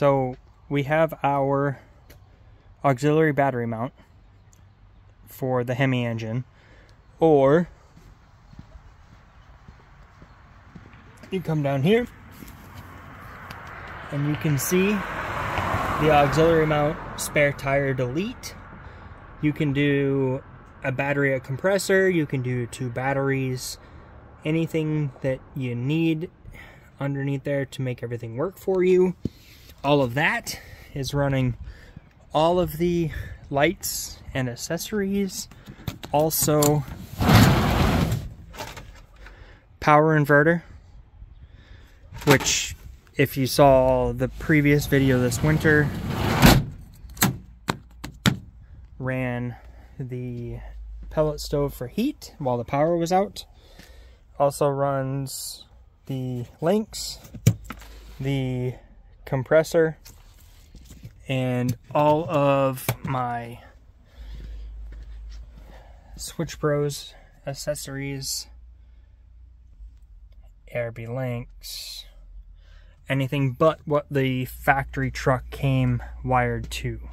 So we have our auxiliary battery mount for the Hemi engine, or you come down here and you can see the auxiliary mount spare tire delete. You can do a battery, a compressor, you can do two batteries, anything that you need underneath there to make everything work for you. All of that is running all of the lights and accessories. Also, power inverter, which if you saw the previous video this winter, ran the pellet stove for heat while the power was out. Also runs the LINX, the compressor, and all of my Switch Pros accessories, ARB LINX, anything but what the factory truck came wired to.